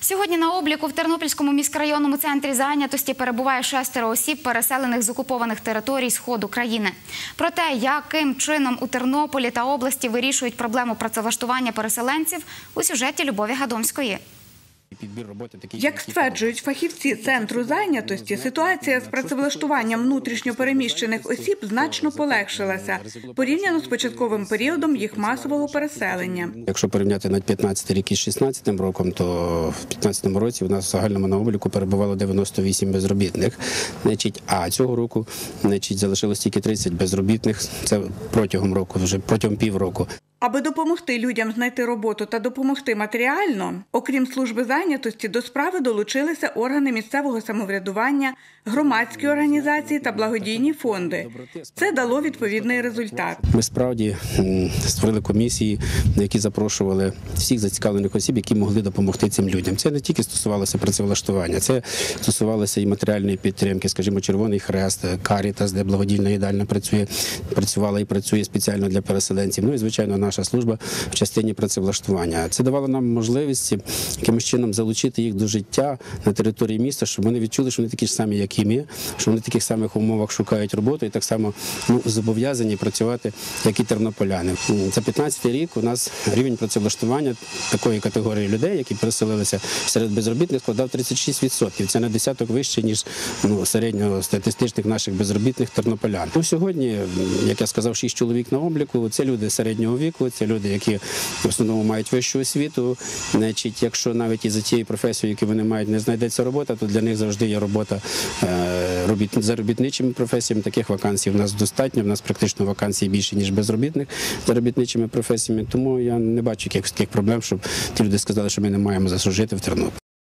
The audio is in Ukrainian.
Сьогодні на обліку в Тернопільському міськрайонному центрі зайнятості перебуває шестеро осіб, переселених з окупованих територій сходу країни. Про те, яким чином у Тернополі та області вирішують проблему працевлаштування переселенців у сюжеті Любові Гадомської. Підбір роботи такий, Як стверджують фахівці центру зайнятості, ситуація з працевлаштуванням внутрішньопереміщених осіб значно полегшилася порівняно з початковим періодом їх масового переселення. Якщо порівняти на 15 рік із 16 роком, то в 15 році у нас в загальному на обліку перебувало 98 безробітних. Значить, а цього року значить, залишилось тільки 30 безробітних. Це протягом року, вже протягом півроку. Аби допомогти людям знайти роботу та допомогти матеріально, окрім служби зайнятості, до справи долучилися органи місцевого самоврядування, громадські організації та благодійні фонди. Це дало відповідний результат. Ми справді створили комісії, на які запрошували всіх зацікавлених осіб, які могли допомогти цим людям. Це не тільки стосувалося працевлаштування, це стосувалося і матеріальної підтримки, скажімо, Червоний Хрест, Карітас, де благодійна їдальня працює, працювала і працює спеціально для переселенців. Ну і звичайно, наша служба в частині працевлаштування. Це давало нам можливість якимось чином залучити їх до життя на території міста, щоб вони відчули, що вони такі ж самі, як і ми, що вони в таких самих умовах шукають роботу і так само ну, зобов'язані працювати, як і тернополяни. За 15 рік у нас рівень працевлаштування такої категорії людей, які переселилися серед безробітних, складав 36%. Це на десяток вище ніж ну, середньостатистичних наших безробітних тернополян. Ну, сьогодні, як я сказав, 6 чоловік на обліку. Це люди середнього віку, це люди, які в основному мають вищу освіту. Значить, якщо навіть і за тією професією, яку вони мають, не знайдеться робота, то для них завжди є робота е, робіт заробітничими професіями. Таких вакансій в нас достатньо. В нас практично вакансій більше ніж безробітних заробітничими професіями. Тому я не бачу якихось таких проблем, щоб ті люди сказали, що ми не маємо заслужити в Тернопіль.